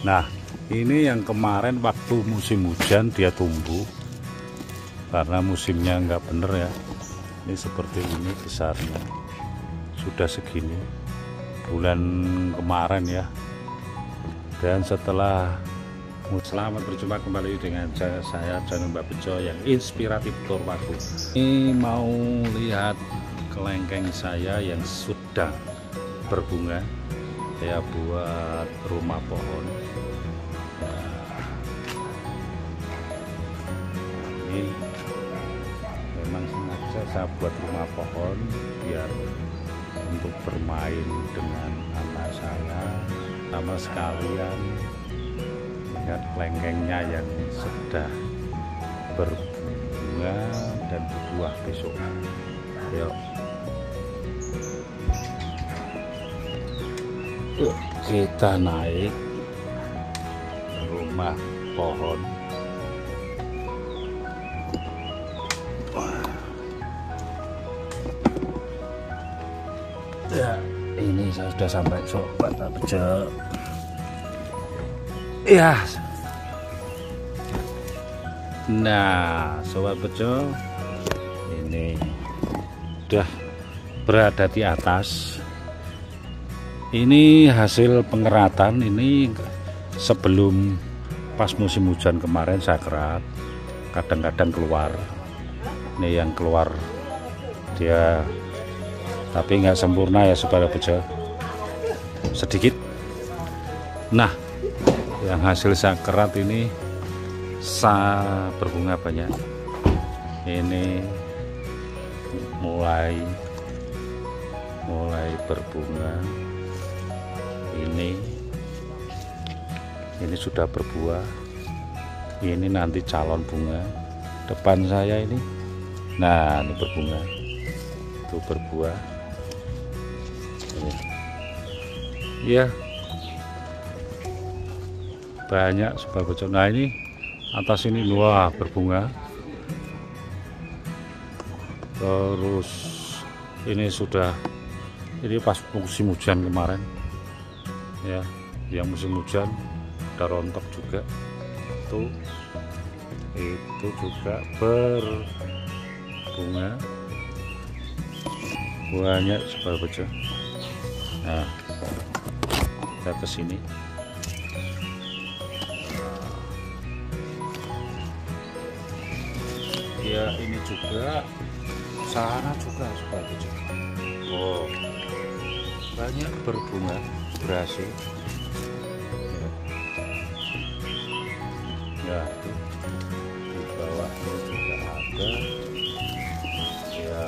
Nah, ini yang kemarin waktu musim hujan dia tumbuh karena musimnya nggak bener ya. Ini seperti ini besarnya. Sudah segini bulan kemarin ya. Dan setelah Selamat berjumpa kembali dengan saya, saya Janu Mbak Bejo yang inspiratif Torwaku. Ini mau lihat kelengkeng saya yang sudah berbunga. Saya buat rumah pohon. Ini memang sengaja saya buat rumah pohon biar untuk bermain dengan anak saya sama sekalian. Lihat lengkengnya yang sudah berbunga dan berbuah besok. Yuk kita naik rumah pohon. Ya. Ini saya sudah sampai sobat bejo ya. Nah sobat bejo ini sudah berada di atas ini hasil pengeratan ini sebelum pas musim hujan kemarin saya kerat kadang-kadang keluar. Ini yang keluar dia tapi nggak sempurna ya sobat bejo sedikit. Nah yang hasil kerat ini sa berbunga banyak. Ini mulai mulai berbunga ini. Ini sudah berbuah. Ini nanti calon bunga. Depan saya ini. Nah ini berbunga. Itu berbuah. Ya banyak sebab bocor. Nah ini atas ini wah berbunga. Terus ini sudah ini pas musim hujan kemarin ya yang musim hujan udah rontok juga. Tuh itu juga berbunga. Banyak sebab bocor nah kita ke sini. Ya ini juga sana juga seperti oh banyak berbunga berhasil ya, di bawahnya juga ada. Ya.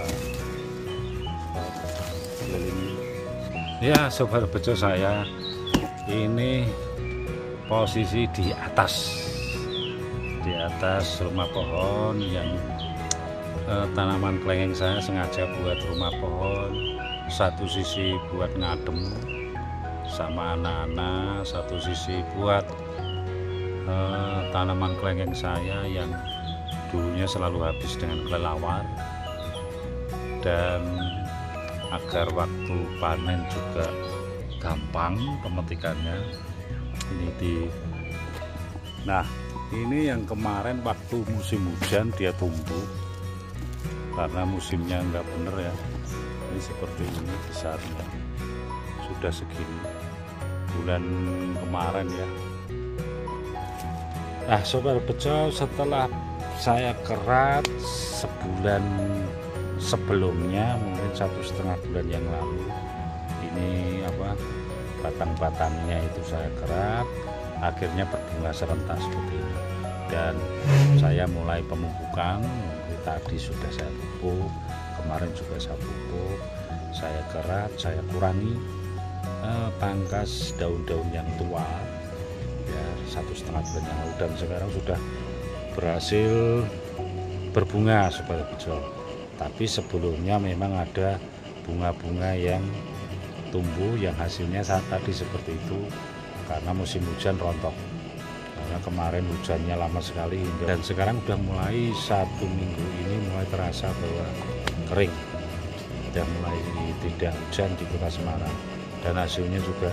Ya sobat bejo saya ini posisi di atas. Di atas rumah pohon yang eh, tanaman kelengeng saya sengaja buat rumah pohon. Satu sisi buat ngadem sama anak-anak satu sisi buat eh, tanaman kelengeng saya yang dulunya selalu habis dengan kelelawar dan agar waktu panen juga gampang pemetikannya. Ini di nah ini yang kemarin waktu musim hujan dia tumbuh karena musimnya nggak bener ya. Ini seperti ini besarnya sudah segini. Bulan kemarin ya. Nah sobat bejo setelah saya kerat sebulan sebelumnya mungkin satu setengah bulan yang lalu ini apa batang-batangnya itu saya kerat akhirnya berbunga serentak seperti ini dan saya mulai pemupukan tadi sudah saya pupuk kemarin juga saya pupuk saya kerat saya kurangi eh, pangkas daun-daun yang tua ya satu setengah bulan yang lalu. Dan sekarang sudah berhasil berbunga sebagai bejo tapi sebelumnya memang ada bunga-bunga yang tumbuh yang hasilnya saat tadi seperti itu karena musim hujan rontok. Karena kemarin hujannya lama sekali dan sekarang sudah mulai satu minggu ini mulai terasa bahwa kering. Dan mulai tidak hujan di kota Semarang dan hasilnya juga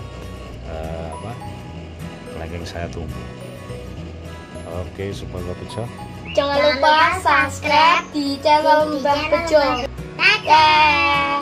eh, apa kelengkeng saya tumbuh oke semoga bejo Jangan lupa subscribe di channel Mbah Bejo. Dadah.